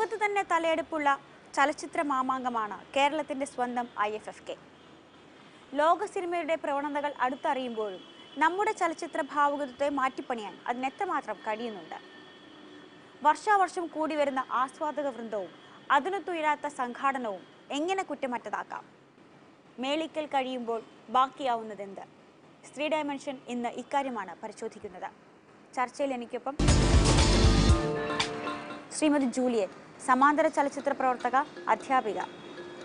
ലോകത്ത് തന്നെ തലയെടുപ്പുള്ള ചലച്ചിത്ര മാമാങ്കമാണ് കേരളത്തിന്റെ സ്വന്തം ഐ എഫ് എഫ് കെ. ലോക സിനിമയുടെ പ്രവണതകൾ അടുത്തറിയുമ്പോഴും നമ്മുടെ ചലച്ചിത്ര ഭാവുകത്വത്തെ മാറ്റിപ്പണിയാൻ അതിന് എത്രമാത്രം കഴിയുന്നുണ്ട്. വർഷാവർഷം കൂടി വരുന്ന ആസ്വാദക വൃന്ദവും അതിനൊത്തുയരാത്ത സംഘാടനവും എങ്ങനെ കുറ്റമറ്റതാക്കാം? മേളിക്കൽ കഴിയുമ്പോൾ ബാക്കിയാവുന്നതെന്ത്? സ്ത്രീ ഡയമെൻഷൻ ഇന്ന് ഇക്കാര്യമാണ് പരിശോധിക്കുന്നത്. ചർച്ചയിൽ എനിക്കൊപ്പം ശ്രീമതി ജൂലിയറ്റ് സമാന്തര ചലച്ചിത്ര പ്രവർത്തക അധ്യാപിക.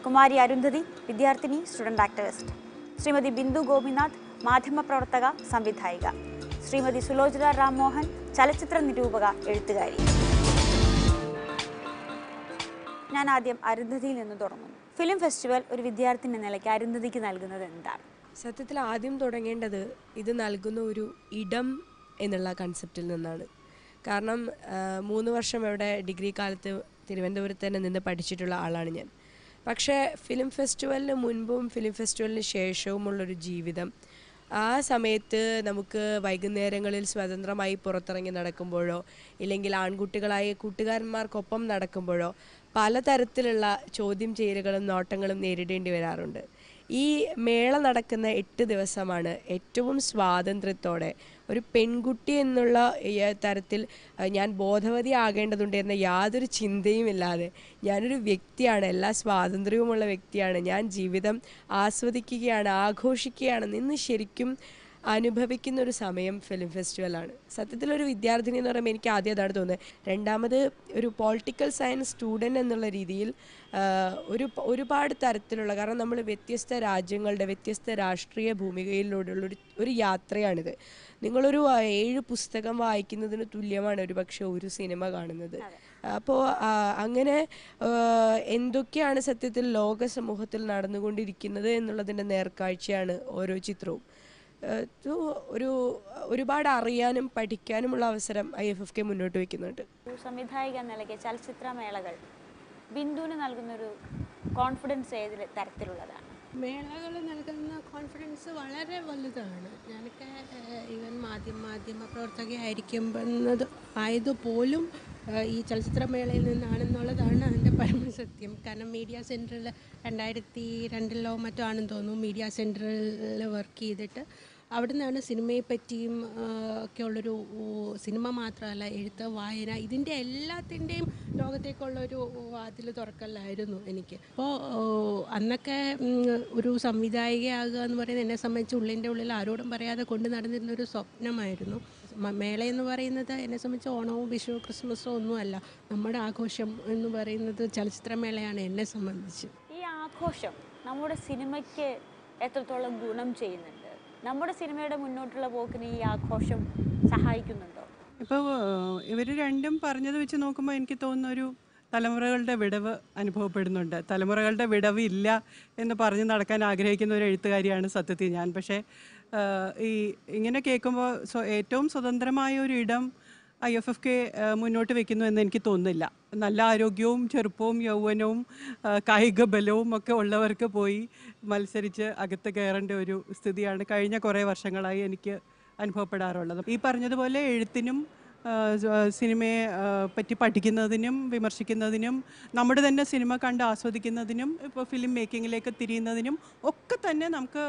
കുമാരി അരുന്ധതി വിദ്യാർത്ഥിനി സ്റ്റുഡന്റ് ആക്ടിവിസ്റ്റ്. ശ്രീമതി ബിന്ദു ഗോപിനാഥ് മാധ്യമപ്രവർത്തക സംവിധായിക. ശ്രീമതി സുലോചന രാംമോഹൻ ചലച്ചിത്ര നിരൂപക എഴുത്തുകാരി. ഞാൻ ആദ്യം അരുന്ധതിയിൽ നിന്ന് തുടങ്ങുന്നു. ഫിലിം ഫെസ്റ്റിവൽ ഒരു വിദ്യാർത്ഥി എന്ന നിലയ്ക്ക് അരുന്ധതിക്ക് നൽകുന്നത് എന്താണ്? സത്യത്തിൽ ആദ്യം തുടങ്ങേണ്ടത് ഇത് നൽകുന്ന ഒരു ഇടം എന്നുള്ള കൺസെപ്റ്റിൽ നിന്നാണ്. കാരണം മൂന്ന് വർഷം ഇവിടെ ഡിഗ്രി കാലത്ത് തിരുവനന്തപുരത്ത് തന്നെ നിന്ന് പഠിച്ചിട്ടുള്ള ആളാണ് ഞാൻ. പക്ഷേ ഫിലിം ഫെസ്റ്റിവലിന് മുൻപും ഫിലിം ഫെസ്റ്റിവലിന് ശേഷവുമുള്ളൊരു ജീവിതം. ആ സമയത്ത് നമുക്ക് വൈകുന്നേരങ്ങളിൽ സ്വതന്ത്രമായി പുറത്തിറങ്ങി നടക്കുമ്പോഴോ ഇല്ലെങ്കിൽ ആൺകുട്ടികളായ കൂട്ടുകാരന്മാർക്കൊപ്പം നടക്കുമ്പോഴോ പലതരത്തിലുള്ള ചോദ്യം ചെയ്യലുകളും നോട്ടങ്ങളും നേരിടേണ്ടി വരാറുണ്ട്. ഈ മേള നടക്കുന്ന എട്ട് ദിവസമാണ് ഏറ്റവും സ്വാതന്ത്ര്യത്തോടെ ഒരു പെൺകുട്ടി എന്നുള്ള തരത്തിൽ ഞാൻ ബോധവതി ആകേണ്ടതുണ്ട് എന്ന യാതൊരു ചിന്തയും ഇല്ലാതെ ഞാനൊരു വ്യക്തിയാണ് എല്ലാ സ്വാതന്ത്ര്യവുമുള്ള വ്യക്തിയാണ്. ഞാൻ ജീവിതം ആസ്വദിക്കുകയാണ് ആഘോഷിക്കുകയാണ്. നിന്ന് ശരിക്കും അനുഭവിക്കുന്ന ഒരു സമയം ഫിലിം ഫെസ്റ്റിവലാണ് സത്യത്തിൽ ഒരു വിദ്യാർത്ഥിനി എന്ന് പറയുമ്പോൾ എനിക്ക് ആദ്യം അതാണ് തോന്നുന്നത് രണ്ടാമത് ഒരു പൊളിറ്റിക്കൽ സയൻസ് സ്റ്റുഡന്റ് എന്നുള്ള രീതിയിൽ ഒരു ഒരുപാട് തരത്തിലുള്ള കാരണം നമ്മൾ വ്യത്യസ്ത രാജ്യങ്ങളുടെ വ്യത്യസ്ത രാഷ്ട്രീയ ഭൂമികയിലൂടെയുള്ള ഒരു യാത്രയാണിത്. നിങ്ങളൊരു ഏഴ് പുസ്തകം വായിക്കുന്നതിന് തുല്യമാണ് ഒരു പക്ഷേ ഒരു സിനിമ കാണുന്നത്. അപ്പോൾ അങ്ങനെ എന്തൊക്കെയാണ് സത്യത്തിൽ ലോക സമൂഹത്തിൽ നടന്നുകൊണ്ടിരിക്കുന്നത് എന്നുള്ളതിന്റെ നേർക്കാഴ്ചയാണ് ഓരോ ചിത്രവും. ഒരു ഒരുപാട് അറിയാനും പഠിക്കാനുമുള്ള അവസരം ഐ എഫ് എഫ് കെ മുന്നോട്ട് വയ്ക്കുന്നുണ്ട്. സംവിധായിക നിലയ്ക്ക് ചലച്ചിത്ര മേളകൾ ബിന്ദുവിന് നൽകുന്നൊരു കോൺഫിഡൻസ് ഏത് തരത്തിലുള്ളതാണ്? മേളകൾ നൽകുന്ന കോൺഫിഡൻസ് വളരെ വലുതാണ്. ഞാനൊക്കെ ഈവൻ മാധ്യമ മാധ്യമ പ്രവർത്തകയായിരിക്കുന്നത് ആയതുപോലും ഈ ഈ ചലച്ചിത്രമേളയിൽ നിന്നാണെന്നുള്ളതാണ് അതിന്റെ പരമസത്യം. കാരണം മീഡിയ സെന്ററിൽ രണ്ടായിരത്തി രണ്ടിലോ മറ്റോ ആണെന്ന് തോന്നുന്നു. മീഡിയ സെന്ററിൽ വർക്ക് ചെയ്തിട്ട് അവിടെ നിന്നാണ് സിനിമയെ പറ്റിയും ഒക്കെ ഉള്ളൊരു സിനിമ മാത്രമല്ല എഴുത്ത് വായന ഇതിന്റെ എല്ലാത്തിന്റെയും ലോകത്തേക്കുള്ളൊരു വാതിൽ തുറക്കലായിരുന്നു എനിക്ക്. അപ്പോൾ അന്നൊക്കെ ഒരു സംവിധായികയാകുക എന്ന് പറയുന്നത് എന്നെ സംബന്ധിച്ച് ഉള്ളിന്റെ ഉള്ളിൽ ആരോടും പറയാതെ കൊണ്ട് നടന്നിരുന്നൊരു സ്വപ്നമായിരുന്നു. മേള എന്ന് പറയുന്നത് എന്നെ സംബന്ധിച്ച് ഓണവും വിഷു ക്രിസ്മസും ഒന്നുമല്ല. നമ്മുടെ ആഘോഷം എന്ന് പറയുന്നത് ചലച്ചിത്രമേളയാണ് എന്നെ സംബന്ധിച്ച്. ഈ ആഘോഷം നമ്മുടെ സിനിമയ്ക്ക് എത്രത്തോളം ഗുണം ചെയ്യുന്നുണ്ട്? നമ്മുടെ സിനിമയുടെ മുന്നോട്ടുള്ള പോക്കിന് ഈ ആഘോഷം സഹായിക്കുന്നുണ്ടോ? ഇപ്പോൾ ഇവർ രണ്ടും പറഞ്ഞത് വെച്ച് നോക്കുമ്പോൾ എനിക്ക് തോന്നുന്ന ഒരു തലമുറകളുടെ വിടവ് അനുഭവപ്പെടുന്നുണ്ട്. തലമുറകളുടെ വിടവ് ഇല്ല എന്ന് പറഞ്ഞ് നടക്കാൻ ആഗ്രഹിക്കുന്ന ഒരു എഴുത്തുകാരിയാണ് സത്യത്തിൽ ഞാൻ. പക്ഷേ ഈ ഇങ്ങനെ കേൾക്കുമ്പോൾ ഏറ്റവും സ്വതന്ത്രമായ ഒരു ഇടം ഐ എഫ് എഫ് കെ മുന്നോട്ട് വെക്കുന്നു എന്ന് എനിക്ക് തോന്നുന്നില്ല. നല്ല ആരോഗ്യവും ചെറുപ്പവും യൗവനവും കായിക ബലവും ഒക്കെ ഉള്ളവർക്ക് പോയി മത്സരിച്ച് അകത്ത് കയറേണ്ട ഒരു സ്ഥിതിയാണ് കഴിഞ്ഞ കുറേ വർഷങ്ങളായി എനിക്ക് അനുഭവപ്പെടാറുള്ളത്. ഈ പറഞ്ഞതുപോലെ എഴുത്തിനും സിനിമയെ പറ്റി പഠിക്കുന്നതിനും വിമർശിക്കുന്നതിനും നമ്മുടെ തന്നെ സിനിമ കണ്ട് ആസ്വദിക്കുന്നതിനും ഇപ്പോൾ ഫിലിം മേക്കിങ്ങിലേക്ക് തിരിയുന്നതിനും ഒക്കെ തന്നെ നമുക്ക്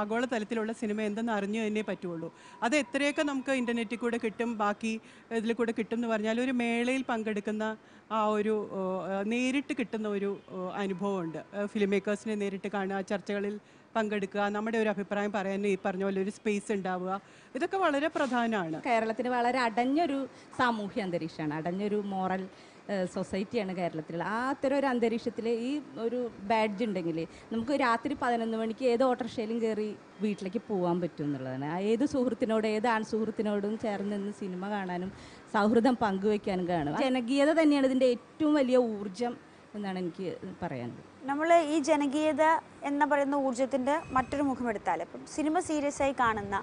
ആഗോളതലത്തിലുള്ള ആഗോള തലത്തിലുള്ള സിനിമ എന്തെന്ന് അറിഞ്ഞു തന്നെ പറ്റുള്ളൂ. അത് എത്രയൊക്കെ നമുക്ക് ഇന്റർനെറ്റിൽ കൂടെ കിട്ടും ബാക്കി ഇതിൽ കൂടെ കിട്ടും എന്ന് പറഞ്ഞാൽ ഒരു മേളയിൽ പങ്കെടുക്കുന്ന ആ ഒരു നേരിട്ട് കിട്ടുന്ന ഒരു അനുഭവമുണ്ട്. ഫിലിം മേക്കേഴ്സിനെ നേരിട്ട് കാണുക ചർച്ചകളിൽ പങ്കെടുക്കുക നമ്മുടെ ഒരു അഭിപ്രായം പറയാൻ ഈ പറഞ്ഞ പോലെ ഒരു സ്പേസ് ഉണ്ടാവുക ഇതൊക്കെ വളരെ പ്രധാനമാണ്. കേരളത്തിന് വളരെ അടഞ്ഞൊരു സാമൂഹ്യ അന്തരീക്ഷമാണ്. അടഞ്ഞൊരു മോറൽ സൊസൈറ്റിയാണ് കേരളത്തിലുള്ള ആ അത്തരം ഒരു അന്തരീക്ഷത്തിൽ ഈ ഒരു ബാഡ്ജ് ഉണ്ടെങ്കിൽ നമുക്ക് രാത്രി പതിനൊന്ന് മണിക്ക് ഏത് ഓട്ടോറിക്ഷയിലും കയറി വീട്ടിലേക്ക് പോകാൻ പറ്റും എന്നുള്ളതാണ്. ഏത് സുഹൃത്തിനോട് ഏത് ആൺ സുഹൃത്തിനോടും ചേർന്ന് നിന്ന് സിനിമ കാണാനും സൗഹൃദം പങ്കുവെക്കാനും കാണും. ജനകീയത തന്നെയാണ് ഇതിന്റെ ഏറ്റവും വലിയ ഊർജം എന്നാണ് എനിക്ക് പറയാനുള്ളത്. നമ്മൾ ഈ ജനകീയത എന്ന് പറയുന്ന ഊർജത്തിന്റെ മറ്റൊരു മുഖം എടുത്താൽ ഇപ്പം സിനിമ സീരിയസ് ആയി കാണുന്ന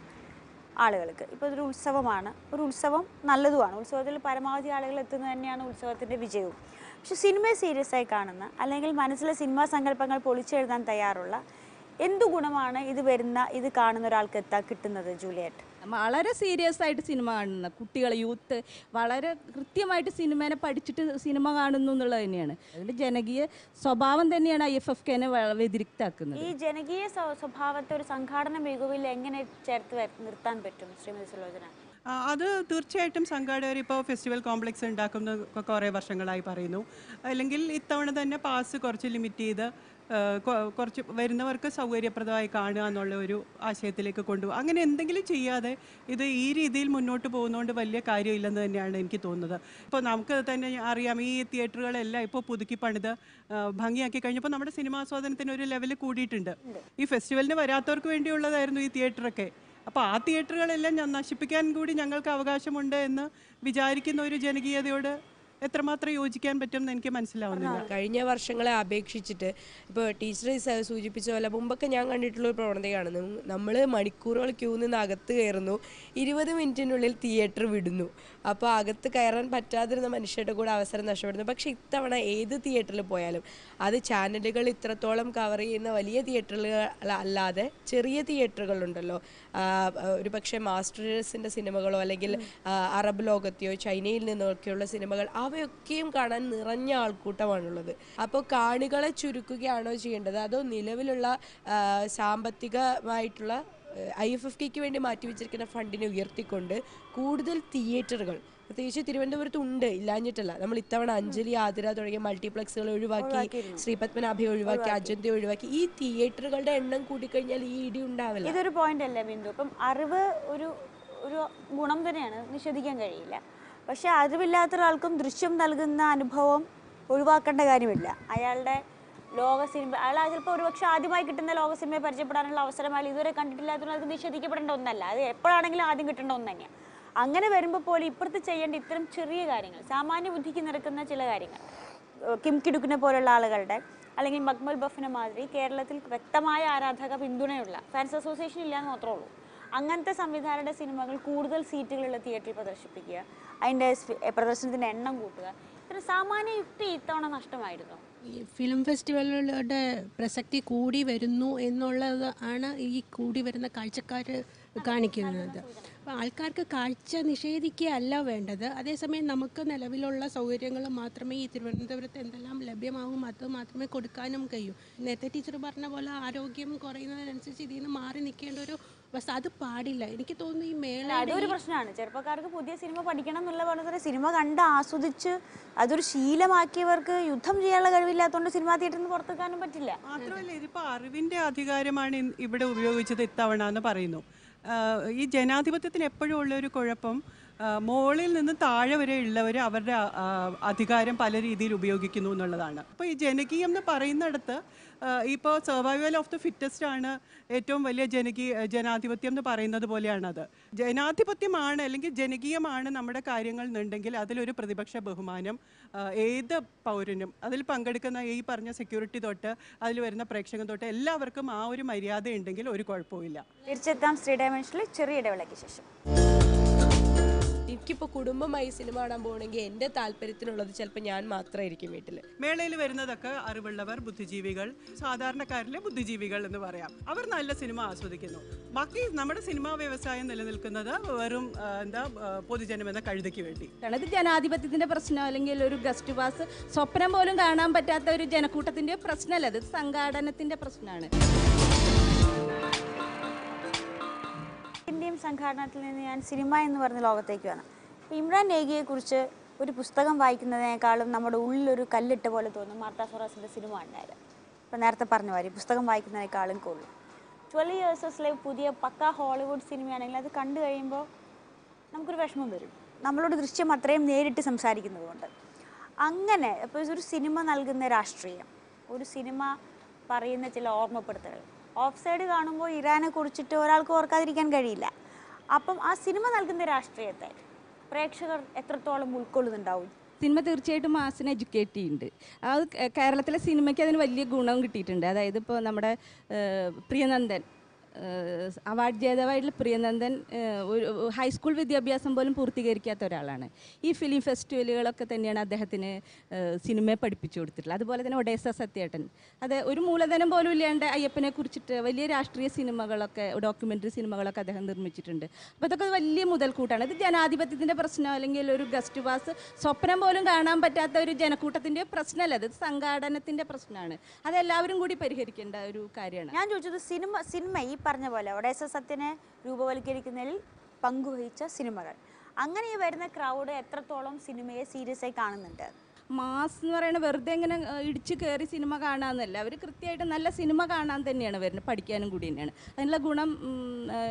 ആളുകൾക്ക് ഇപ്പോൾ ഇതൊരു ഉത്സവമാണ്. ഒരു ഉത്സവം നല്ലതുമാണ്. ഉത്സവത്തിൽ പരമാവധി ആളുകൾ എത്തുന്നത് തന്നെയാണ് ഉത്സവത്തിന്റെ വിജയവും. പക്ഷെ സിനിമയെ സീരിയസ് ആയി കാണുന്ന അല്ലെങ്കിൽ മനസ്സിലെ സിനിമാ സങ്കല്പങ്ങൾ പൊളിച്ചെഴുതാൻ തയ്യാറുള്ള എന്തു ഗുണമാണ് ഇത് വരുന്ന ഇത് കാണുന്ന ഒരാൾക്ക് എത്താൻ കിട്ടുന്നത് ജൂലിയറ്റ്? വളരെ സീരിയസ് ആയിട്ട് സിനിമ കാണുന്ന കുട്ടികൾ യൂത്ത് വളരെ കൃത്യമായിട്ട് സിനിമേനെ പഠിച്ചിട്ട് സിനിമ കാണുന്നു എന്നുള്ളത് തന്നെയാണ്. അതിന്റെ ജനകീയ സ്വഭാവം തന്നെയാണ് ഐ എഫ് എഫ് കെനെ വ്യതിരിക്താക്കുന്നത് ഈ ജനകീയ സ്വഭാവത്തെ ഒരു സംഘാടന മികവിൽ എങ്ങനെ ചേർത്ത് നിർത്താൻ പറ്റും ശ്രീമതി സുലോചന? അത് തീർച്ചയായിട്ടും സംഘാടകർ ഇപ്പോൾ ഫെസ്റ്റിവൽ കോംപ്ലക്സ് ഉണ്ടാക്കുന്ന കുറേ വർഷങ്ങളായി പറയുന്നു. അല്ലെങ്കിൽ ഇത്തവണ തന്നെ പാസ് കുറച്ച് ലിമിറ്റ് ചെയ്ത് കുറച്ച് വരുന്നവർക്ക് സൗകര്യപ്രദമായി കാണുക എന്നുള്ള ഒരു ആശയത്തിലേക്ക് കൊണ്ടുപോകും അങ്ങനെ എന്തെങ്കിലും ചെയ്യാതെ ഇത് ഈ രീതിയിൽ മുന്നോട്ട് പോകുന്നതുകൊണ്ട് വലിയ കാര്യമില്ലെന്ന് തന്നെയാണ് എനിക്ക് തോന്നുന്നത്. ഇപ്പോൾ നമുക്ക് തന്നെ അറിയാം ഈ തിയേറ്ററുകളെല്ലാം ഇപ്പോൾ പുതുക്കി പണിത് ഭംഗിയാക്കി കഴിഞ്ഞപ്പോൾ നമ്മുടെ സിനിമാസ്വാദനത്തിന് ഒരു ലെവൽ കൂടിയിട്ടുണ്ട്. ഈ ഫെസ്റ്റിവലിന് വരാത്തവർക്ക് വേണ്ടിയുള്ളതായിരുന്നു ഈ തിയേറ്ററൊക്കെ. അപ്പോൾ ആ തിയേറ്ററുകളെല്ലാം ഞാൻ നശിപ്പിക്കാൻ കൂടി ഞങ്ങൾക്ക് അവകാശമുണ്ട് എന്ന് വിചാരിക്കുന്ന ഒരു ജനകീയതയോട് എത്രമാത്രം യോജിക്കാൻ പറ്റും എന്ന് എനിക്ക് മനസ്സിലാവുന്നില്ല. കഴിഞ്ഞ വർഷങ്ങളെ അപേക്ഷിച്ചിട്ട് ഇപ്പോൾ ടീച്ചർ സൂചിപ്പിച്ച പോലെ മുമ്പൊക്കെ ഞാൻ കണ്ടിട്ടുള്ള ഒരു പ്രവണതയാണ്. നമ്മൾ മണിക്കൂറുകൾ ക്യൂ നിന്ന് അകത്ത് കയറുന്നു ഇരുപത് മിനിറ്റിനുള്ളിൽ തിയേറ്റർ വിടുന്നു. അപ്പോൾ അകത്ത് കയറാൻ പറ്റാതിരുന്ന മനുഷ്യരുടെ കൂടെ അവസരം നഷ്ടപ്പെടുന്നു. പക്ഷേ ഇത്തവണ ഏത് തിയേറ്ററിൽ പോയാലും അത് ചാനലുകൾ ഇത്രത്തോളം കവർ ചെയ്യുന്ന വലിയ തിയേറ്ററുകൾ അല്ലാതെ ചെറിയ തിയേറ്ററുകളുണ്ടല്ലോ. ആ, ഒരു പക്ഷേ മാസ്റ്റേഴ്സിന്റെ സിനിമകളോ അല്ലെങ്കിൽ അറബ് ലോകത്തെയോ ചൈനയിൽ നിന്നൊക്കെയുള്ള സിനിമകൾ അവയൊക്കെയും കാണാൻ നിറഞ്ഞ ആൾക്കൂട്ടമാണുള്ളത്. അപ്പോൾ കാണികളെ ചുരുക്കുകയാണോ ചെയ്യേണ്ടത്? അതോ നിലവിലുള്ള സാമ്പത്തികമായിട്ടുള്ള ഐ എഫ് എഫ് കെക്ക് വേണ്ടി മാറ്റിവെച്ചിരിക്കുന്ന ഫണ്ടിനെ ഉയർത്തിക്കൊണ്ട് കൂടുതൽ തിയേറ്ററുകൾ പ്രത്യേകിച്ച് തിരുവനന്തപുരത്ത് ഉണ്ട് ഇല്ലാഞ്ഞിട്ടല്ല. നമ്മൾ ഇത്തവണ അഞ്ജലി ആതിര തുടങ്ങിയ മൾട്ടിപ്ലക്സുകൾ ഒഴിവാക്കി ശ്രീപത്മനാഭയെ ഒഴിവാക്കി അജന്തി ഒഴിവാക്കി ഈ തിയേറ്ററുകളുടെ എണ്ണം കൂടിക്കഴിഞ്ഞാൽ ഈ ഇടി ഉണ്ടാവില്ല. ഇതൊരു പോയിന്റ് അല്ലേ ബിന്ദു? അപ്പം അറിവ് ഒരു ഒരു ഗുണം തന്നെയാണ് നിഷേധിക്കാൻ കഴിയില്ല. പക്ഷെ അറിവില്ലാത്ത ഒരാൾക്കും ദൃശ്യം നൽകുന്ന അനുഭവം ഒഴിവാക്കേണ്ട കാര്യമില്ല. അയാളുടെ ലോക സിനിമ അയാൾ ചിലപ്പോൾ ഒരുപക്ഷെ ആദ്യമായി കിട്ടുന്ന ലോക സിനിമയെ പരിചയപ്പെടാനുള്ള അവസരമായി ഇതുവരെ കണ്ടിട്ടില്ലാത്തതുകൊണ്ട് അത് നിഷേധിക്കപ്പെടേണ്ട ഒന്നല്ല. അത് എപ്പോഴാണെങ്കിലും ആദ്യം കിട്ടേണ്ട ഒന്ന് തന്നെയാണ് അങ്ങനെ വരുമ്പോൾ പോലും ഇപ്പുറത്ത് ചെയ്യേണ്ട ഇത്തരം ചെറിയ കാര്യങ്ങൾ സാമാന്യ ബുദ്ധിക്ക് നിരക്കുന്ന ചില കാര്യങ്ങൾ. കിം കിടുക്കിനെ പോലുള്ള ആളുകളുടെ അല്ലെങ്കിൽ മക്മൽ ബഫിനെ മാതിരി കേരളത്തിൽ വ്യക്തമായ ആരാധക പിന്തുണയുള്ള ഫാൻസ് അസോസിയേഷൻ ഇല്ലാന്ന് മാത്രമേ ഉള്ളൂ. അങ്ങനത്തെ സംവിധാനയുടെ സിനിമകൾ കൂടുതൽ സീറ്റുകളുള്ള തിയേറ്ററിൽ പ്രദർശിപ്പിക്കുക. അതിന്റെ പ്രദർശനത്തിന്റെ എണ്ണം കൂട്ടുക. ഇത്ര സാമാന്യ യുക്തി ഇത്തവണ നഷ്ടമായിരുന്നു? ഈ ഫിലിം ഫെസ്റ്റിവലുകളുടെ പ്രസക്തി കൂടി വരുന്നു എന്നുള്ളത് ആണ് ഈ കൂടി വരുന്ന കാഴ്ചക്കാർ കാണിക്കുന്നത്. അപ്പോൾ ആൾക്കാർക്ക് കാഴ്ച നിഷേധിക്കുകയല്ല വേണ്ടത്. അതേസമയം നമുക്ക് നിലവിലുള്ള സൗകര്യങ്ങൾ മാത്രമേ ഈ തിരുവനന്തപുരത്ത് എന്തെല്ലാം ലഭ്യമാകും അത് മാത്രമേ കൊടുക്കാനും കഴിയൂ. നേരത്തെ ടീച്ചർ പറഞ്ഞ പോലെ ആരോഗ്യം കുറയുന്നതിനനുസരിച്ച് ഇതിൽ നിന്ന് മാറി നിൽക്കേണ്ട ഒരു ബസ് അത് പാടില്ല. എനിക്ക് തോന്നുന്നു ഈ മേള അതൊരു പ്രശ്നമാണ്. ചെറുപ്പക്കാർക്ക് പുതിയ സിനിമ പഠിക്കണം എന്നുള്ള പറഞ്ഞ സിനിമ കണ്ട് ആസ്വദിച്ച് അതൊരു ശീലമാക്കിയവർക്ക് യുദ്ധം ചെയ്യാനുള്ള കഴിവില്ലാത്തതുകൊണ്ട് സിനിമാ തിയേറ്ററിൽ നിന്ന് പുറത്തേക്കാനും പറ്റില്ല. മാത്രമല്ല ഇതിപ്പോൾ അറിവിന്റെ അധികാരമാണ് ഇവിടെ ഉപയോഗിച്ചത് ഇത്തവണ എന്ന് പറയുന്നു. ഈ ജനാധിപത്യത്തിന് എപ്പോഴും ഉള്ള ഒരു കുഴപ്പം ആ, മുകളിൽ നിന്ന് താഴെ വരെ ഉള്ളവർ അവരുടെ അധികാരം പല രീതിയിൽ ഉപയോഗിക്കുന്നു എന്നുള്ളതാണ്. അപ്പോൾ ഈ ജനകീയം എന്ന് പറയുന്നിടത്ത് ഇപ്പോൾ സർവൈവൽ ഓഫ് ദ ഫിറ്റസ്റ്റ് ആണ് ഏറ്റവും വലിയ ജനകീയ ജനാധിപത്യം എന്ന് പറയുന്നത് പോലെയാണത്. ജനാധിപത്യമാണ് അല്ലെങ്കിൽ ജനകീയമാണ് നമ്മുടെ കാര്യങ്ങൾ എന്നുണ്ടെങ്കിൽ അതിലൊരു പ്രതിപക്ഷ ബഹുമാനം ഏത് പൗരനും അതിൽ പങ്കെടുക്കുന്ന ഈ പറഞ്ഞ സെക്യൂരിറ്റി തൊട്ട് അതിൽ വരുന്ന പ്രേക്ഷകൻ തൊട്ട് എല്ലാവർക്കും ആ ഒരു മര്യാദ ഉണ്ടെങ്കിൽ ഒരു കുഴപ്പമില്ല തിരിച്ചെത്താം ശ്രീ ഡയമെൻഷനിൽ ചെറിയ ഇടവേളയ്ക്ക് ശേഷം. എനിക്കിപ്പോൾ കുടുംബമായി സിനിമ കാണാൻ പോകണമെങ്കിൽ എന്റെ താല്പര്യത്തിനുള്ളത് ചിലപ്പോൾ ഞാൻ മാത്രമായിരിക്കും വീട്ടിൽ. മേളയിൽ വരുന്നതൊക്കെ അറിവുള്ളവർ ബുദ്ധിജീവികൾ സാധാരണക്കാരിലെ ബുദ്ധിജീവികൾ എന്ന് പറയാം. അവർ നല്ല സിനിമ ആസ്വദിക്കുന്നു. ബാക്കി നമ്മുടെ സിനിമാ വ്യവസായം നിലനിൽക്കുന്നത് വെറും എന്താ പൊതുജനം എന്ന കഴുതയ്ക്ക് വേണ്ടി. അതായത് ജനാധിപത്യത്തിന്റെ പ്രശ്നം അല്ലെങ്കിൽ ഒരു ഗസ്റ്റ് പാസ് സ്വപ്നം പോലും കാണാൻ പറ്റാത്ത ഒരു ജനക്കൂട്ടത്തിന്റെ പ്രശ്നമല്ല. അത് സംഘാടനത്തിന്റെ പ്രശ്നമാണ്. ഇന്ത്യൻ സംഘാടനത്തിൽ നിന്ന് ഞാൻ സിനിമ എന്ന് പറഞ്ഞ ലോകത്തേക്ക് വന്നു. അപ്പോൾ ഇമ്രാൻ നേഗിയെക്കുറിച്ച് ഒരു പുസ്തകം വായിക്കുന്നതിനേക്കാളും നമ്മുടെ ഉള്ളിലൊരു കല്ലിട്ട പോലെ തോന്നും മാർത്ത സൊറാസിന്റെ സിനിമ ഉണ്ടായത് ഇപ്പോൾ നേരത്തെ പറഞ്ഞു മാതിരി പുസ്തകം വായിക്കുന്നതിനേക്കാളും കൂടുതൽ. ട്വൽവ് ഇയേഴ്സസിലെ പുതിയ പക്ക ഹോളിവുഡ് സിനിമയാണെങ്കിൽ അത് കണ്ടു കഴിയുമ്പോൾ നമുക്കൊരു വിഷമം വരും. നമ്മളോട് ദൃശ്യം അത്രയും നേരിട്ട് സംസാരിക്കുന്നതുകൊണ്ട്. അങ്ങനെ ഇപ്പോൾ ഒരു സിനിമ നൽകുന്ന രാഷ്ട്രീയം ഒരു സിനിമ പറയുന്ന ചില ഓർമ്മപ്പെടുത്തലുകൾ. ഓഫ് സൈഡ് കാണുമ്പോൾ ഇറാനെ കുറിച്ചിട്ട് ഒരാൾക്ക് ഓർക്കാതിരിക്കാൻ കഴിയില്ല. അപ്പം ആ സിനിമ നൽകുന്ന രാഷ്ട്രീയത്തെ പ്രേക്ഷകർ എത്രത്തോളം ഉൾക്കൊള്ളുന്നുണ്ടാവും? സിനിമ തീർച്ചയായിട്ടും മാസിനെ എഡ്യൂക്കേറ്റ് ചെയ്യുന്നുണ്ട്. അത് കേരളത്തിലെ സിനിമയ്ക്ക് അതിന് വലിയ ഗുണം കിട്ടിയിട്ടുണ്ട്. അതായത് ഇപ്പോൾ നമ്മുടെ പ്രിയനന്ദൻ. അവാർഡ് ജേതാവായിട്ടുള്ള പ്രിയനന്ദൻ ഒരു ഹൈസ്കൂൾ വിദ്യാഭ്യാസം പോലും പൂർത്തീകരിക്കാത്ത ഒരാളാണ്. ഈ ഫിലിം ഫെസ്റ്റിവലുകളൊക്കെ തന്നെയാണ് അദ്ദേഹത്തിന് സിനിമയെ പഠിപ്പിച്ചു കൊടുത്തിട്ടുള്ളത്. അതുപോലെ തന്നെ ഒഡേസ സത്യേട്ടൻ. അത് ഒരു മൂലധനം പോലും ഇല്ലാണ്ട് അയ്യപ്പനെ കുറിച്ചിട്ട് വലിയ രാഷ്ട്രീയ സിനിമകളൊക്കെ ഡോക്യുമെന്ററി സിനിമകളൊക്കെ അദ്ദേഹം നിർമ്മിച്ചിട്ടുണ്ട്. അപ്പോൾ ഇതൊക്കെ വലിയ മുതൽക്കൂട്ടാണ്. ഇത് ജനാധിപത്യത്തിന്റെ പ്രശ്നം അല്ലെങ്കിൽ ഒരു ഗസ്റ്റ് പാസ് സ്വപ്നം പോലും കാണാൻ പറ്റാത്ത ഒരു ജനക്കൂട്ടത്തിന്റെ പ്രശ്നമല്ല. അത് സംഘാടനത്തിന്റെ പ്രശ്നമാണ്. അതെല്ലാവരും കൂടി പരിഹരിക്കേണ്ട ഒരു കാര്യമാണ്. ഞാൻ ചോദിച്ചത് സിനിമ സിനിമ ഈ പറഞ്ഞ പോലെ ഒഡേസ സത്യനെ രൂപവൽക്കരിക്കുന്നതിൽ പങ്കുവഹിച്ച സിനിമകൾ. അങ്ങനെ വരുന്ന ക്രൗഡ് എത്രത്തോളം സിനിമയെ സീരിയസ് ആയി കാണുന്നുണ്ട്? മാസ് എന്ന് പറയുന്നത് വെറുതെ ഇങ്ങനെ ഇടിച്ച് കയറി സിനിമ കാണാമെന്നല്ല അവർ കൃത്യമായിട്ട് നല്ല സിനിമ കാണാൻ തന്നെയാണ് വരുന്നത്. പഠിക്കാനും കൂടി തന്നെയാണ്. അതിനുള്ള ഗുണം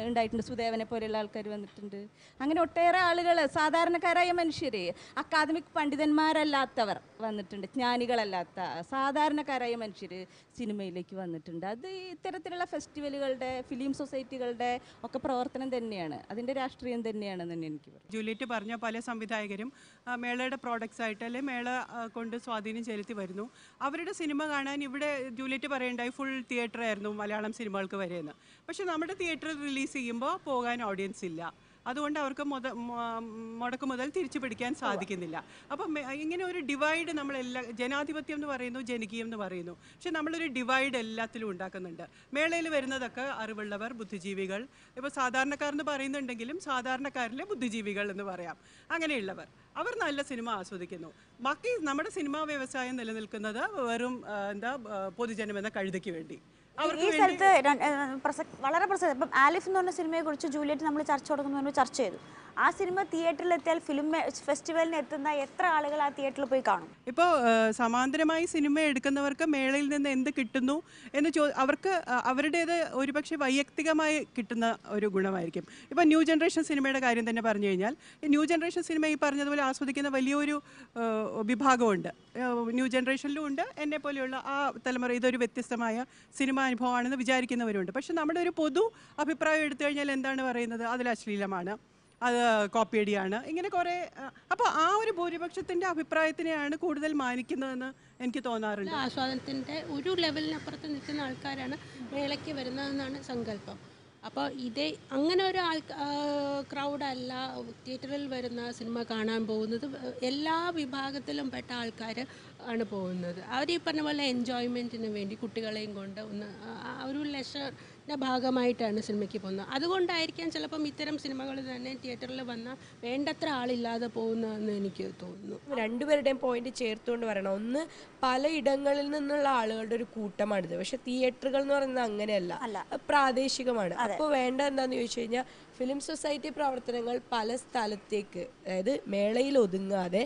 ഉണ്ടായിട്ടുണ്ട്. സുദേവനെ പോലെയുള്ള ആൾക്കാർ വന്നിട്ടുണ്ട്. അങ്ങനെ ഒട്ടേറെ ആളുകൾ സാധാരണക്കാരായ മനുഷ്യർ അക്കാദമിക് പണ്ഡിതന്മാരല്ലാത്തവർ വന്നിട്ടുണ്ട്. ജ്ഞാനികളല്ലാത്ത സാധാരണക്കാരായ മനുഷ്യർ സിനിമയിലേക്ക് വന്നിട്ടുണ്ട്. അത് ഇത്തരത്തിലുള്ള ഫെസ്റ്റിവലുകളുടെ ഫിലിം സൊസൈറ്റികളുടെ ഒക്കെ പ്രവർത്തനം തന്നെയാണ്. അതിന്റെ രാഷ്ട്രീയം തന്നെയാണെന്ന് തന്നെ എനിക്ക് ജൂലിയറ്റ് പറഞ്ഞ പല സംവിധായകരും മേളയുടെ പ്രോഡക്റ്റ്സ് ആയിട്ട് അല്ലെങ്കിൽ മേള കൊണ്ട് സ്വാധീനം ചെലുത്തി വരുന്നു. അവരുടെ സിനിമ കാണാൻ ഇവിടെ ജൂലിയറ്റ് പറയണ്ടായി ഫുൾ തിയേറ്റർ ആയിരുന്നു മലയാളം സിനിമകൾക്ക് വരെയെന്ന്. പക്ഷെ നമ്മുടെ തിയേറ്ററിൽ റിലീസ് ചെയ്യുമ്പോൾ പോകാൻ ഓഡിയൻസ് ഇല്ല. അതുകൊണ്ട് അവർക്ക് മുത മുടക്ക് മുതൽ തിരിച്ചു പിടിക്കാൻ സാധിക്കുന്നില്ല. അപ്പം ഇങ്ങനെ ഒരു ഡിവൈഡ് നമ്മൾ എല്ലാ ജനാധിപത്യം എന്ന് പറയുന്നു ജനകീയം എന്ന് പറയുന്നു. പക്ഷെ നമ്മളൊരു ഡിവൈഡ് എല്ലാത്തിലും ഉണ്ടാക്കുന്നുണ്ട്. മേളയിൽ വരുന്നതൊക്കെ അറിവുള്ളവർ ബുദ്ധിജീവികൾ. ഇപ്പോൾ സാധാരണക്കാരെന്ന് പറയുന്നുണ്ടെങ്കിലും സാധാരണക്കാരിലെ ബുദ്ധിജീവികൾ എന്ന് പറയാം. അങ്ങനെയുള്ളവർ. അവർ നല്ല സിനിമ ആസ്വദിക്കുന്നു. ബാക്കി നമ്മുടെ സിനിമാ വ്യവസായം നിലനിൽക്കുന്നത് വെറും എന്താ പൊതുജനമെന്ന കഴുതയ്ക്ക് വേണ്ടി. ഈ സ്ഥലത്ത് വളരെ പ്രസക്തി ഇപ്പം ആലിഫ് എന്ന് പറഞ്ഞ സിനിമയെ കുറിച്ച് ജൂലിയറ്റ് നമ്മൾ ചർച്ച തുടങ്ങുന്നതിന് ചർച്ച ചെയ്തു. ആ സിനിമ തിയേറ്ററിൽ എത്തിയാൽ ഫിലിം ഫെസ്റ്റിവലിന് എത്തുന്ന എത്ര ആളുകൾ ആ തിയേറ്ററിൽ പോയി കാണും? ഇപ്പോൾ സമാന്തരമായി സിനിമ എടുക്കുന്നവർക്ക് മേളയിൽ നിന്ന് എന്ത് കിട്ടുന്നു എന്ന് ചോ അവർക്ക് അവരുടേത് ഒരുപക്ഷെ വൈയക്തികമായി കിട്ടുന്ന ഒരു ഗുണമായിരിക്കും. ഇപ്പോൾ ന്യൂ ജനറേഷൻ സിനിമയുടെ കാര്യം തന്നെ പറഞ്ഞു കഴിഞ്ഞാൽ ന്യൂ ജനറേഷൻ സിനിമ ഈ പറഞ്ഞതുപോലെ ആസ്വദിക്കുന്ന വലിയൊരു വിഭാഗമുണ്ട്. ന്യൂ ജനറേഷനിലും ഉണ്ട്. എന്നെ പോലെയുള്ള ആ തലമുറ ഇതൊരു വ്യത്യസ്തമായ സിനിമാ അനുഭവമാണെന്ന് വിചാരിക്കുന്നവരുണ്ട്. പക്ഷെ നമ്മുടെ ഒരു പൊതു അഭിപ്രായം എടുത്തു കഴിഞ്ഞാൽ എന്താണ് പറയുന്നത്? അതിൽ അശ്ലീലമാണ്. അത് കോപ്പിയടിയാണ് ഇങ്ങനെ കുറേ അപ്പോൾ ആ ഒരു ഭൂരിപക്ഷത്തിന്റെ അഭിപ്രായത്തിനെയാണ് കൂടുതൽ മാനിക്കുന്നതെന്ന് എനിക്ക് തോന്നാറുണ്ട്. ആസ്വാദനത്തിന്റെ ഒരു ലെവലിനപ്പുറത്ത് നിൽക്കുന്ന ആൾക്കാരാണ് മേളയ്ക്ക് വരുന്നതെന്നാണ് സങ്കല്പം. അപ്പോൾ ഇതേ അങ്ങനെ ഒരു ആൾ ക്രൗഡല്ല തിയേറ്ററിൽ വരുന്ന സിനിമ കാണാൻ പോകുന്നത് എല്ലാ വിഭാഗത്തിലും പെട്ട ആൾക്കാർ ആണ് പോകുന്നത്. അവർ ഈ പറഞ്ഞ പോലെ എൻജോയ്മെന്റിന് വേണ്ടി കുട്ടികളെയും കൊണ്ട് ഒന്ന് ഒരു ലെഷറിന്റെ ഭാഗമായിട്ടാണ് സിനിമയ്ക്ക് പോകുന്നത്. അതുകൊണ്ടായിരിക്കാം ചിലപ്പം ഇത്തരം സിനിമകൾ തന്നെ തിയേറ്ററിൽ വന്ന വേണ്ടത്ര ആളില്ലാതെ പോകുന്നതെന്ന് എനിക്ക് തോന്നുന്നു. രണ്ടുപേരുടെയും പോയിന്റ് ചേർത്തുകൊണ്ട് പറയണം. ഒന്ന് പലയിടങ്ങളിൽ നിന്നുള്ള ആളുകളുടെ ഒരു കൂട്ടമാണിത്. പക്ഷെ തിയേറ്ററുകൾ എന്ന് പറയുന്നത് അങ്ങനെയല്ല. പ്രാദേശികമാണ്. അപ്പോൾ വേണ്ട എന്താന്ന് ചോദിച്ചു കഴിഞ്ഞാൽ ഫിലിം സൊസൈറ്റി പ്രവർത്തനങ്ങൾ പല സ്ഥലത്തേക്ക് അതായത് മേളയിൽ ഒതുങ്ങാതെ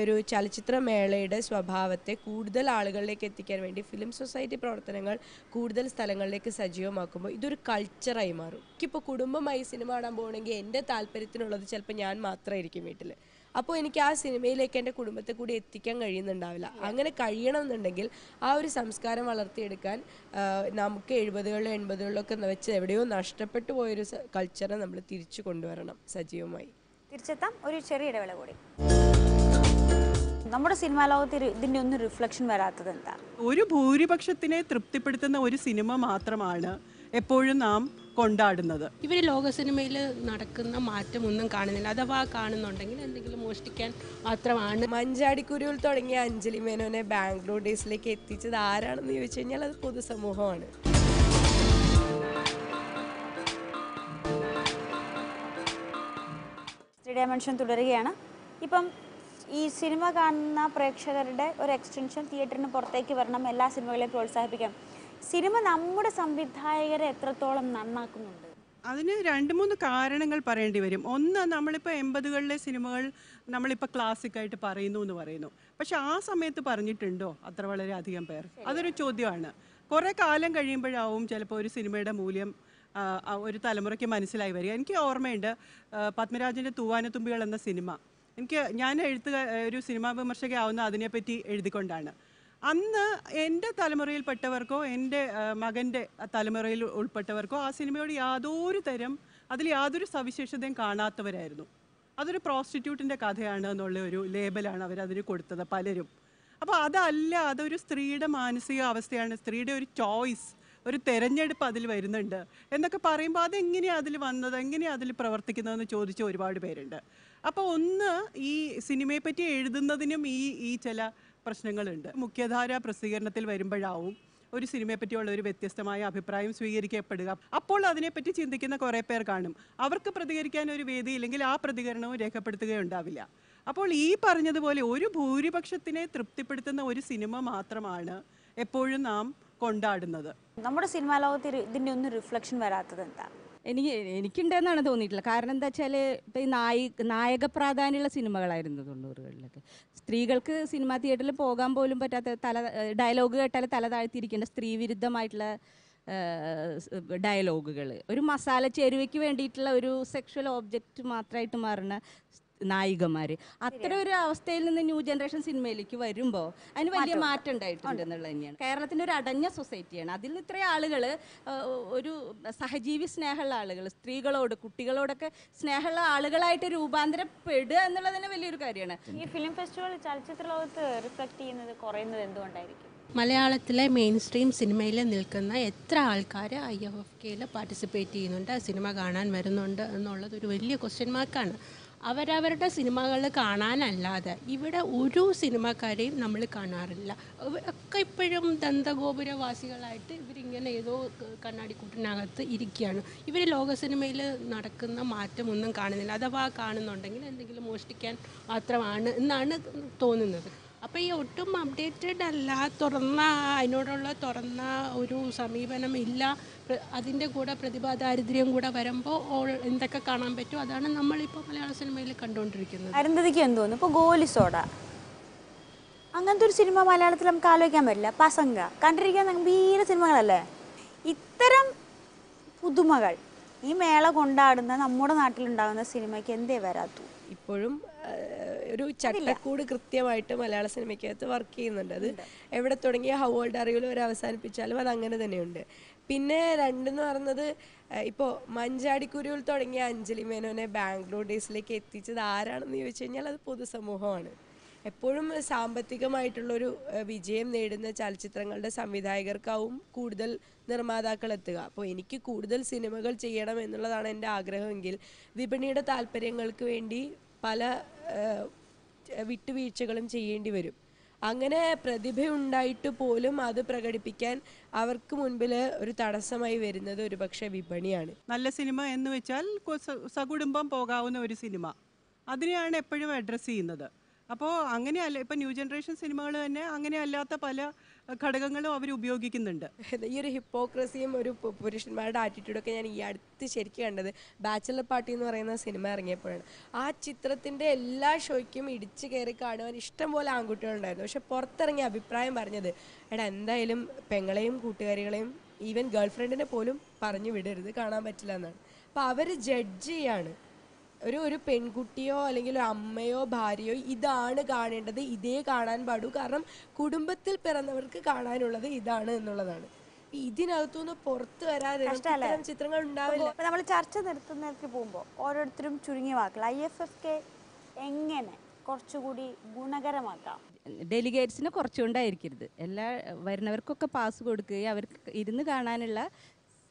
ഒരു ചലച്ചിത്ര മേളയുടെ സ്വഭാവത്തെ കൂടുതൽ ആളുകളിലേക്ക് എത്തിക്കാൻ വേണ്ടി ഫിലിം സൊസൈറ്റി പ്രവർത്തനങ്ങൾ കൂടുതൽ സ്ഥലങ്ങളിലേക്ക് സജീവമാക്കുമ്പോൾ ഇതൊരു കൾച്ചറായി മാറും. എനിക്കിപ്പോൾ കുടുംബമായി സിനിമ കാണാൻ പോകണമെങ്കിൽ എന്റെ താല്പര്യത്തിനുള്ളത് ചിലപ്പോൾ ഞാൻ മാത്രമായിരിക്കും വീട്ടിൽ അപ്പോൾ എനിക്ക് ആ സിനിമയിലേക്ക് എന്റെ കുടുംബത്തെ കൂടി എത്തിക്കാൻ കഴിയുന്നുണ്ടാവില്ല. അങ്ങനെ കഴിയണം എന്നുണ്ടെങ്കിൽ ആ ഒരു സംസ്കാരം വളർത്തിയെടുക്കാൻ നമുക്ക് എഴുപതുകളിലും എൺപതുകളിലൊക്കെ വെച്ച് എവിടെയോ നഷ്ടപ്പെട്ടു പോയൊരു കൾച്ചറെ നമ്മൾ തിരിച്ചു കൊണ്ടുവരണം സജീവമായി. തിരിച്ചെത്താം. ഒരു ചെറിയ ഇടവേള കൂടി. നമ്മുടെ സിനിമാ ലോകത്ത് ഇതിന്റെ ഇതിന്റെ ഒന്നും റിഫ്ലക്ഷൻ വരാത്തത് എന്താ? ഒരു ഭൂരിപക്ഷത്തിനെ തൃപ്തിപ്പെടുത്തുന്ന ഒരു സിനിമ മാത്രമാണ് എപ്പോഴും നാം കൊണ്ടാടുന്നത്. ഇവർ ലോക സിനിമയിൽ നടക്കുന്ന മാറ്റമൊന്നും കാണുന്നില്ല. അഥവാ കാണുന്നുണ്ടെങ്കിൽ എന്തെങ്കിലും മോഷ്ടിക്കാൻ മാത്രമാണ്. മഞ്ചാടിക്കുരുവിൽ തുടങ്ങിയ അഞ്ജലി മേനോനെ ബാംഗ്ലൂർ ഡേയ്സിലേക്ക് എത്തിച്ചത് ആരാണെന്ന് ചോദിച്ചു കഴിഞ്ഞാൽ അത് പൊതുസമൂഹമാണ്. ഡയമെൻഷൻ തുടരുകയാണ്. ഇപ്പം ഈ സിനിമ കാണുന്ന പ്രേക്ഷകരുടെ ഒരു എക്സ്റ്റൻഷൻ തിയേറ്ററിന് പുറത്തേക്ക് വരണം എല്ലാ സിനിമകളെയും പ്രോത്സാഹിപ്പിക്കണം. സിനിമ നമ്മുടെ സംവിധായകരെ എത്രത്തോളം നന്നാക്കുന്നുണ്ട്? അതിന് രണ്ട് മൂന്ന് കാരണങ്ങൾ പറയേണ്ടി വരും. ഒന്ന് നമ്മളിപ്പോൾ എൺപതുകളിലെ സിനിമകൾ നമ്മളിപ്പോൾ ക്ലാസിക്കായിട്ട് പറയുന്നു എന്ന് പറയുന്നു. പക്ഷെ ആ സമയത്ത് പറഞ്ഞിട്ടുണ്ടോ? അത്ര വളരെ അധികം പേർ. അതൊരു ചോദ്യമാണ്. കുറേ കാലം കഴിയുമ്പോഴാവും ചിലപ്പോൾ ഒരു സിനിമയുടെ മൂല്യം ഒരു തലമുറയ്ക്ക് മനസ്സിലായി വരിക. എനിക്ക് ഓർമ്മയുണ്ട് പത്മരാജന്റെ തൂവാനത്തുമ്പികൾ എന്ന സിനിമ. എനിക്ക് ഞാൻ എഴുത്തുക ഒരു സിനിമാ വിമർശകയാവുന്ന അതിനെപ്പറ്റി എഴുതിക്കൊണ്ടാണ്. അന്ന് എന്റെ തലമുറയിൽപ്പെട്ടവർക്കോ എന്റെ മകന്റെ തലമുറയിൽ ഉൾപ്പെട്ടവർക്കോ ആ സിനിമയോട് യാതൊരു തരം അതിൽ യാതൊരു സവിശേഷതയും കാണാത്തവരായിരുന്നു. അതൊരു പ്രോസ്റ്റിറ്റ്യൂട്ടിന്റെ കഥയാണ് എന്നുള്ള ഒരു ലേബലാണ് അവർ അതിന് കൊടുത്തത് പലരും. അപ്പോൾ അതല്ല അതൊരു സ്ത്രീയുടെ മാനസിക അവസ്ഥയാണ് സ്ത്രീയുടെ ഒരു ചോയ്സ് ഒരു തെരഞ്ഞെടുപ്പ് അതിൽ വരുന്നുണ്ട് എന്നൊക്കെ പറയുമ്പോൾ അതെങ്ങനെയാണ് അതിൽ വന്നത് എങ്ങനെയാണ് അതിൽ പ്രവർത്തിക്കുന്നതെന്ന് ചോദിച്ച ഒരുപാട് പേരുണ്ട്. അപ്പോൾ ഒന്ന് ഈ സിനിമയെ പറ്റി എഴുതുന്നതിനും ഈ ഈ ചില പ്രശ്നങ്ങളുണ്ട്. മുഖ്യധാര പ്രസിദ്ധീകരണത്തിൽ വരുമ്പോഴാവും ഒരു സിനിമയെ പറ്റിയുള്ള ഒരു വ്യത്യസ്തമായ അഭിപ്രായം സ്വീകരിക്കപ്പെടുക. അപ്പോൾ അതിനെപ്പറ്റി ചിന്തിക്കുന്ന കുറേ പേർ കാണും. അവർക്ക് പ്രതികരിക്കാൻ ഒരു വേദി ഇല്ലെങ്കിൽ ആ പ്രതികരണവും രേഖപ്പെടുത്തുകയുണ്ടാവില്ല. അപ്പോൾ ഈ പറഞ്ഞതുപോലെ ഒരു ഭൂരിപക്ഷത്തിനെ തൃപ്തിപ്പെടുത്തുന്ന ഒരു സിനിമ മാത്രമാണ് എപ്പോഴും നാം കൊണ്ടാടുന്നത്. നമ്മുടെ സിനിമാ ലോകത്ത് ഇതിന്റെ ഒന്നും റിഫ്ലക്ഷൻ വരാത്തത് എന്താ? എനിക്ക് എനിക്കുണ്ടെന്നാണ് തോന്നിയിട്ടില്ല കാരണം എന്താ വെച്ചാൽ ഇപ്പം ഈ നായി നായക പ്രാധാന്യമുള്ള സിനിമകളായിരുന്നു തൊണ്ണൂറുകളിലൊക്കെ. സ്ത്രീകൾക്ക് സിനിമാ തിയേറ്ററിൽ പോകാൻ പോലും പറ്റാത്ത തല ഡയലോഗ് കേട്ടാൽ തല താഴ്ത്തിയിരിക്കേണ്ട സ്ത്രീ വിരുദ്ധമായിട്ടുള്ള ഡയലോഗുകൾ ഒരു മസാല ചേരുവയ്ക്ക് വേണ്ടിയിട്ടുള്ള ഒരു സെക്ഷൽ ഓബ്ജക്റ്റ് മാത്രമായിട്ട് മാറുന്ന നായികമാർ അത്ര ഒരു അവസ്ഥയിൽ നിന്ന് ന്യൂ ജനറേഷൻ സിനിമയിലേക്ക് വരുമ്പോൾ അതിന് വലിയ മാറ്റം ഉണ്ടായിട്ടുണ്ട് എന്നുള്ളത് തന്നെയാണ്. കേരളത്തിന്റെ ഒരു അടഞ്ഞ സൊസൈറ്റിയാണ്. അതിൽ നിന്ന് ഇത്രയും ആളുകൾ ഒരു സഹജീവി സ്നേഹമുള്ള ആളുകൾ സ്ത്രീകളോട് കുട്ടികളോടൊക്കെ സ്നേഹമുള്ള ആളുകളായിട്ട് രൂപാന്തരപ്പെടുക എന്നുള്ളത് തന്നെ വലിയൊരു കാര്യമാണ്. ഈ ഫിലിം ഫെസ്റ്റിവൽ ചലച്ചിത്ര ലോകത്ത് റിഫ്ലക്ട് ചെയ്യുന്നത് കുറയുന്നത് എന്തുകൊണ്ടായിരിക്കും? മലയാളത്തിലെ മെയിൻ സ്ട്രീം സിനിമയിൽ നിൽക്കുന്ന എത്ര ആൾക്കാർ ഐ എഫ് എഫ് കെയിൽ പാർട്ടിസിപ്പേറ്റ് ചെയ്യുന്നുണ്ട് സിനിമ കാണാൻ വരുന്നുണ്ട് എന്നുള്ളത് ഒരു വലിയ ക്വസ്റ്റ്യൻ മാർക്കാണ് അവരവരുടെ സിനിമകൾ കാണാനല്ലാതെ ഇവിടെ ഒരു സിനിമക്കാരെയും നമ്മൾ കാണാറില്ല. ഒക്കെ ഇപ്പോഴും ദന്തഗോപുരവാസികളായിട്ട് ഇവരിങ്ങനെ ഏതോ കണ്ണാടിക്കൂട്ടിനകത്ത് ഇരിക്കുകയാണ്. ഇവർ ലോക സിനിമയിൽ നടക്കുന്ന മാറ്റമൊന്നും കാണുന്നില്ല. അഥവാ കാണുന്നുണ്ടെങ്കിൽ എന്തെങ്കിലും മോഷ്ടിക്കാൻ മാത്രമാണ് എന്നാണ് തോന്നുന്നത്. അപ്പോൾ ഈ ഒട്ടും അപ്ഡേറ്റഡ് അല്ല. തുറന്ന അതിനോടുള്ള തുറന്ന ഒരു സമീപനം ഇല്ല. അതിന്റെ കൂടെ പ്രതിഭാ ദാരിദ്ര്യം കൂടെ വരുമ്പോൾ ഓൾ എന്തൊക്കെ കാണാൻ പറ്റും അതാണ് നമ്മളിപ്പോൾ മലയാള സിനിമയിൽ കണ്ടുകൊണ്ടിരിക്കുന്നത് അരുന്ധതിക്ക് എന്ത് തോന്നുന്നു? ഇപ്പോൾ ഗോലി സോഡ. അങ്ങനത്തെ ഒരു സിനിമ മലയാളത്തിൽ നമുക്ക് ആലോചിക്കാൻ പറ്റില്ല. പസങ്ക. കണ്ടിരിക്കാൻ ഗംഭീര സിനിമകളല്ലേ? ഇത്തരം പുതുമകൾ ഈ മേള കൊണ്ടാടുന്ന നമ്മുടെ നാട്ടിലുണ്ടാകുന്ന സിനിമയ്ക്ക് എന്തേ വരാത്തു? ഇപ്പോഴും ഒരു ചട്ടക്കൂട് കൃത്യമായിട്ട് മലയാള സിനിമയ്ക്കകത്ത് വർക്ക് ചെയ്യുന്നുണ്ട്. അത് എവിടെ തുടങ്ങിയ ഹൗ ഓൾഡ് അറിവിൽ വരെ അവസാനിപ്പിച്ചാലും അത് അങ്ങനെ തന്നെയുണ്ട്. പിന്നെ രണ്ടെന്ന് പറയുന്നത് ഇപ്പോൾ മഞ്ചാടിക്കുരുവിൽ തുടങ്ങിയ അഞ്ജലി മേനോനെ ബാംഗ്ലൂർ ഡേയ്സിലേക്ക് എത്തിച്ചത് ആരാണെന്ന് ചോദിച്ചു കഴിഞ്ഞാൽ അത് പൊതുസമൂഹമാണ്. എപ്പോഴും സാമ്പത്തികമായിട്ടുള്ളൊരു വിജയം നേടുന്ന ചലച്ചിത്രങ്ങളുടെ സംവിധായകർക്കാവും കൂടുതൽ നിർമ്മാതാക്കൾ എത്തുക. അപ്പോൾ എനിക്ക് കൂടുതൽ സിനിമകൾ ചെയ്യണം എന്നുള്ളതാണ് എന്റെ ആഗ്രഹമെങ്കിൽ വിപണിയുടെ താല്പര്യങ്ങൾക്ക് വേണ്ടി പല വിട്ടുവീഴ്ചകളും ചെയ്യേണ്ടി വരും. അങ്ങനെ പ്രതിഭയുണ്ടായിട്ട് പോലും അത് പ്രകടിപ്പിക്കാൻ അവർക്ക് മുൻപിൽ ഒരു തടസ്സമായി വരുന്നത് ഒരുപക്ഷെ വിപണിയാണ്. നല്ല സിനിമ എന്ന് വെച്ചാൽ സകുടുംബം പോകാവുന്ന ഒരു സിനിമ. അതിനെയാണ് എപ്പോഴും അഡ്രസ്സ് ചെയ്യുന്നത്. അപ്പോൾ അങ്ങനെയല്ല ഇപ്പം ന്യൂ ജനറേഷൻ സിനിമകൾ തന്നെ അങ്ങനെയല്ലാത്ത പല ഘടകങ്ങളും അവർ ഉപയോഗിക്കുന്നുണ്ട്. ഈ ഒരു ഹിപ്പോക്രസിയും ഒരു പുരുഷന്മാരുടെ ആറ്റിറ്റ്യൂഡൊക്കെ ഞാൻ ഈ അടുത്ത് ശരിക്കും കണ്ടത് ബാച്ചലർ പാർട്ടി എന്ന് പറയുന്ന സിനിമ ഇറങ്ങിയപ്പോഴാണ്. ആ ചിത്രത്തിന്റെ എല്ലാ ഷോയ്ക്കും ഇടിച്ചു കയറി കാണുവാൻ ഇഷ്ടം പോലെ ആൺകുട്ടികളുണ്ടായിരുന്നു. പക്ഷെ പുറത്തിറങ്ങിയ അഭിപ്രായം പറഞ്ഞത് എടാ എന്തായാലും പെങ്ങളെയും കൂട്ടുകാരികളെയും ഈവൻ ഗേൾ ഫ്രണ്ടിനെ പോലും പറഞ്ഞു വിടരുത് കാണാൻ പറ്റില്ല എന്നാണ്. അപ്പോൾ അവർ ജഡ്ജ് ചെയ്യാണ് ഒരു ഒരു പെൺകുട്ടിയോ അല്ലെങ്കിൽ ഒരു അമ്മയോ ഭാര്യയോ ഇതാണ് കാണേണ്ടത് ഇതേ കാണാൻ പാടൂ. കാരണം കുടുംബത്തിൽ പിറന്നവർക്ക് കാണാനുള്ളത് ഇതാണ് എന്നുള്ളതാണ്. ഇതിനകത്തുനിന്ന് പുറത്തു വരാതെ ഇത്തരം ചിത്രങ്ങൾ ഉണ്ടാവില്ല. നമ്മൾ ചർച്ച നിർത്തുന്നതിലേക്ക് പോകുമ്പോൾ ഓരോരുത്തരും ചുരുങ്ങിയ വാക്കുകൾ ഐ എഫ് എഫ് കെ എങ്ങനെ കുറച്ചുകൂടി ഗുണകരമാക്കാം? ഡെലിഗേറ്റ്സിന് കുറച്ചുകൊണ്ടായിരിക്കരുത്. എല്ലാ വരുന്നവർക്കൊക്കെ പാസ് കൊടുക്കുകയും അവർക്ക് ഇരുന്ന് കാണാനുള്ള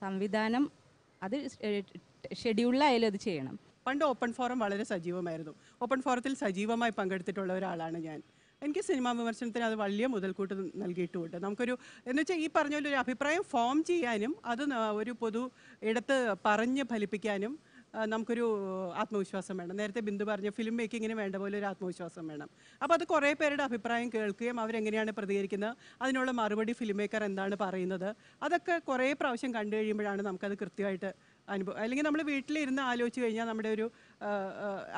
സംവിധാനം അത് ഷെഡ്യൂളിലായാലും അത് ചെയ്യണം. പണ്ട് ഓപ്പൺ ഫോറം വളരെ സജീവമായിരുന്നു. ഓപ്പൺ ഫോറത്തിൽ സജീവമായി പങ്കെടുത്തിട്ടുള്ള ഒരാളാണ് ഞാൻ. എനിക്ക് സിനിമാ വിമർശനത്തിന് അത് വലിയ മുതൽക്കൂട്ട് നൽകിയിട്ടുമുണ്ട്. നമുക്കൊരു എന്ന് വെച്ചാൽ ഈ പറഞ്ഞ ഒരു അഭിപ്രായം ഫോം ചെയ്യാനും അത് ഒരു പൊതു ഇടത്ത് പറഞ്ഞ് ഫലിപ്പിക്കാനും നമുക്കൊരു ആത്മവിശ്വാസം വേണം. നേരത്തെ ബിന്ദു പറഞ്ഞ ഫിലിം മേക്കിങ്ങിന് വേണ്ട പോലെ ഒരു ആത്മവിശ്വാസം വേണം. അപ്പോൾ അത് കുറേ പേരുടെ അഭിപ്രായം കേൾക്കുകയും അവരെങ്ങനെയാണ് പ്രതികരിക്കുന്നത് അതിനുള്ള മറുപടി ഫിലിം മേക്കർ എന്താണ് പറയുന്നത് അതൊക്കെ കുറേ പ്രാവശ്യം കണ്ടു കഴിയുമ്പോഴാണ് നമുക്കത് കൃത്യമായിട്ട് അനുഭവം അല്ലെങ്കിൽ നമ്മൾ വീട്ടിലിരുന്ന് ആലോചിച്ച് കഴിഞ്ഞാൽ നമ്മുടെ ഒരു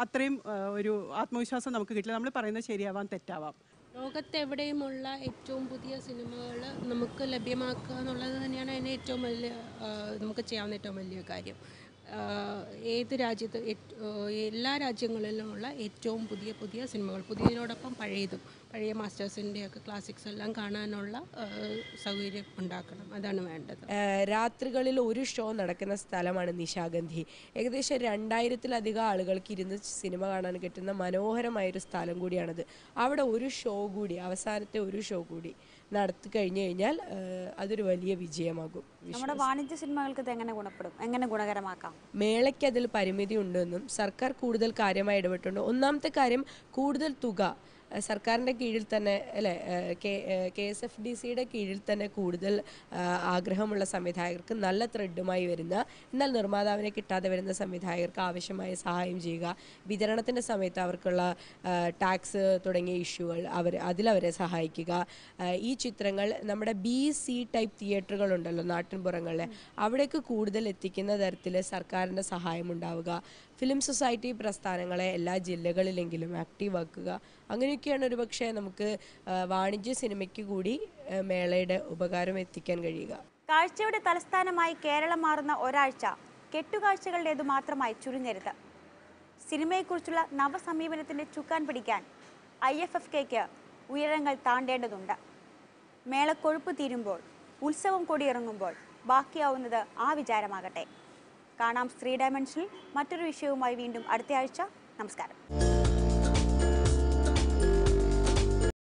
അത്രയും ഒരു ആത്മവിശ്വാസം നമുക്ക് കിട്ടില്ല. നമ്മൾ പറയുന്നത് ശരിയാവാം തെറ്റാവാം. ലോകത്തെവിടെയുമുള്ള ഏറ്റവും പുതിയ സിനിമകൾ നമുക്ക് ലഭ്യമാക്കുക എന്നുള്ളത് തന്നെയാണ് അതിന് ഏറ്റവും വലിയ നമുക്ക് ചെയ്യാവുന്ന ഏറ്റവും വലിയ കാര്യം. ഏത് രാജ്യത്ത് എല്ലാ രാജ്യങ്ങളിലുമുള്ള ഏറ്റവും പുതിയ പുതിയ സിനിമകൾ പുതിയതിനോടൊപ്പം പഴയതും പഴയ മാസ്റ്റേഴ്സിന്റെയൊക്കെ ക്ലാസിക്സ് എല്ലാം കാണാനുള്ള സൗകര്യം ഉണ്ടാക്കണം. അതാണ് വേണ്ടത്. രാത്രികളിൽ ഒരു ഷോ നടക്കുന്ന സ്ഥലമാണ് നിശാഗന്ധി. ഏകദേശം രണ്ടായിരത്തിലധികം ആളുകൾക്ക് ഇരുന്ന് സിനിമ കാണാൻ കിട്ടുന്ന മനോഹരമായൊരു സ്ഥലം കൂടിയാണത്. അവിടെ ഒരു ഷോ കൂടി അവസാനത്തെ ഒരു ഷോ കൂടി നടത്തി കഴിഞ്ഞു കഴിഞ്ഞാൽ അതൊരു വലിയ വിജയമാകും. നമ്മുടെ വാണിജ്യ സിനിമകൾക്ക് ഇത് എങ്ങനെ ഗുണപ്പെടും? എങ്ങനെ ഗുണകരമാക്കാം? മേളയ്ക്ക് അതിൽ പരിമിതി ഉണ്ടെന്നും സർക്കാർ കൂടുതൽ കാര്യമായി ഇടപെട്ടുണ്ട് ഒന്നാമത്തെ കാര്യം കൂടുതൽ തുക. സർക്കാരിന്റെ കീഴിൽ തന്നെ അല്ലേ കെ എസ് എഫ് ഡി സിയുടെ കീഴിൽ തന്നെ കൂടുതൽ ആഗ്രഹമുള്ള സംവിധായകർക്ക് നല്ല ത്രെഡുമായി വരുന്ന എന്നാൽ നിർമ്മാതാവിനെ കിട്ടാതെ വരുന്ന സംവിധായകർക്ക് ആവശ്യമായ സഹായം ചെയ്യുക വിതരണത്തിന്റെ സമയത്ത് അവർക്കുള്ള ടാക്സ് തുടങ്ങിയ ഇഷ്യൂകൾ അവർ അതിലവരെ സഹായിക്കുക ഈ ചിത്രങ്ങൾ നമ്മുടെ ബി സി ടൈപ്പ് തിയേറ്ററുകളുണ്ടല്ലോ നാട്ടിൻപുറങ്ങളിൽ അവിടേക്ക് കൂടുതൽ എത്തിക്കുന്ന തരത്തിൽ സർക്കാരിന്റെ സഹായം ഉണ്ടാവുക ഫിലിം സൊസൈറ്റി പ്രസ്ഥാനങ്ങളെ എല്ലാ ജില്ലകളിലെങ്കിലും ആക്റ്റീവ് ആക്കുക അങ്ങനെയൊക്കെയാണ് ഒരുപക്ഷെ നമുക്ക് വാണിജ്യ സിനിമയ്ക്ക് കൂടി മേളയുടെ ഉപകാരം എത്തിക്കാൻ കഴിയുക. കാഴ്ചയുടെ തലസ്ഥാനമായി കേരളം മാറുന്ന ഒരാഴ്ച കെട്ടുകാഴ്ചകളുടേതു മാത്രമായി ചുരുങ്ങരുത്. സിനിമയെക്കുറിച്ചുള്ള നവസമീപനത്തിന്റെ ചുക്കാൻ പിടിക്കാൻ ഐ എഫ് എഫ് കെക്ക് ഉയരങ്ങൾ താണ്ടേണ്ടതുണ്ട്. മേളക്കൊഴുപ്പ് തീരുമ്പോൾ ഉത്സവം കൊടിയിറങ്ങുമ്പോൾ ബാക്കിയാവുന്നത് ആ വിചാരമാകട്ടെ. കാണാം സ്ത്രീ ഡയമെൻഷനിൽ മറ്റൊരു വിഷയവുമായി വീണ്ടും അടുത്ത ആഴ്ച നമസ്കാരം.